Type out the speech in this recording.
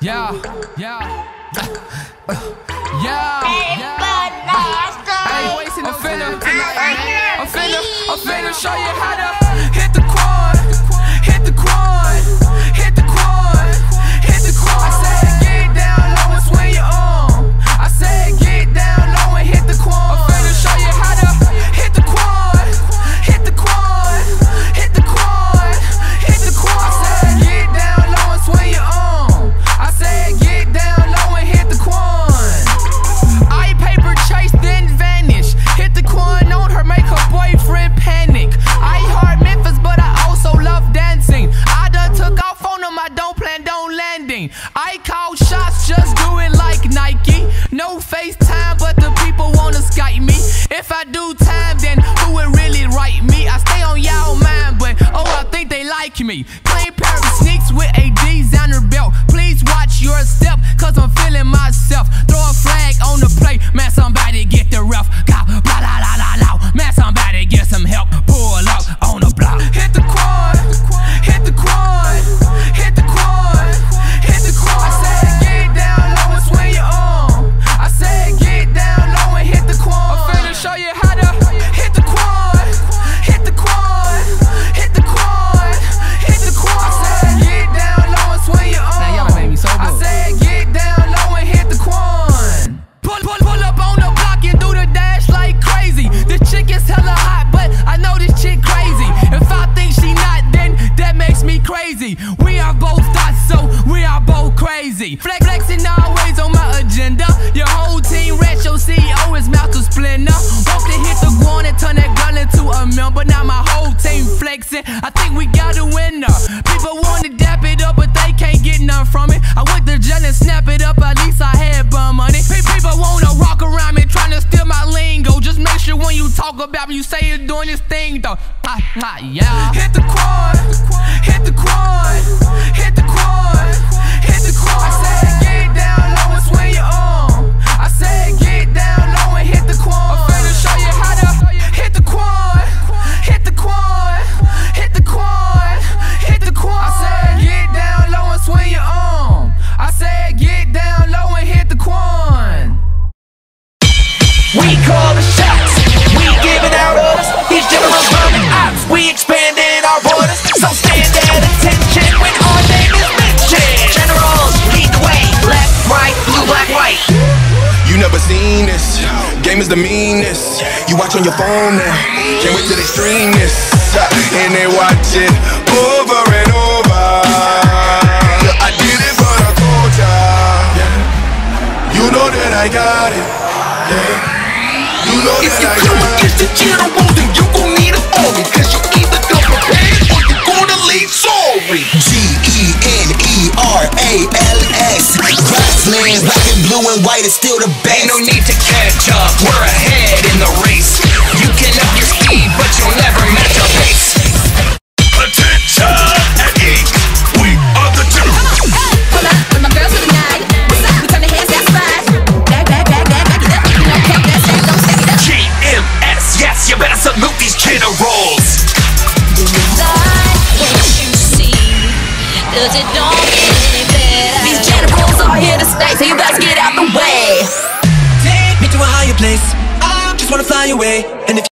Yeah, yeah. Yeah, yeah. Hey, I'm finna, I'm finna, I'm finna show you how to FaceTime, but the people wanna Skype me. If I do time, then who would really write me? I stay on y'all mind, but oh, I think they like me. Plain pair of sneaks with a We are both thoughts, so we are both crazy. Flex, flexing always on my agenda. Your whole team rich, your CEO is mouth to splendor. Hope to hit the ground and turn that gun into a member. But now my whole team flexing. I think we got a winner. People wanna dap it up, but they can't get none from it. I went to jail and snap it up, at least I had bum money. People wanna rock around me, trying to steal my lingo. Just make sure when you talk about me, you say you're doing this thing though. Ah, ah, yeah. Hit the quad, hit the quad, seen this. Game is the meanest. You watch on your phone now. Can't wait till they stream this. And they watch it over and over. I did it, but I told ya. You know that I got it. Yeah. You know that I got it. Blue and white is still the best. Ain't no need to catch up, we're ahead in the race. You can up your speed, but you'll never match our pace. Attention at eight, we are the generals. Hold up, with my girls for the night. What's up? We turn the heads, that's fine. Back, back, back, back, back it up. You know, pump that shit, don't stack it up. GMS, yes, you better salute these generals. Cause it don't fly away. And if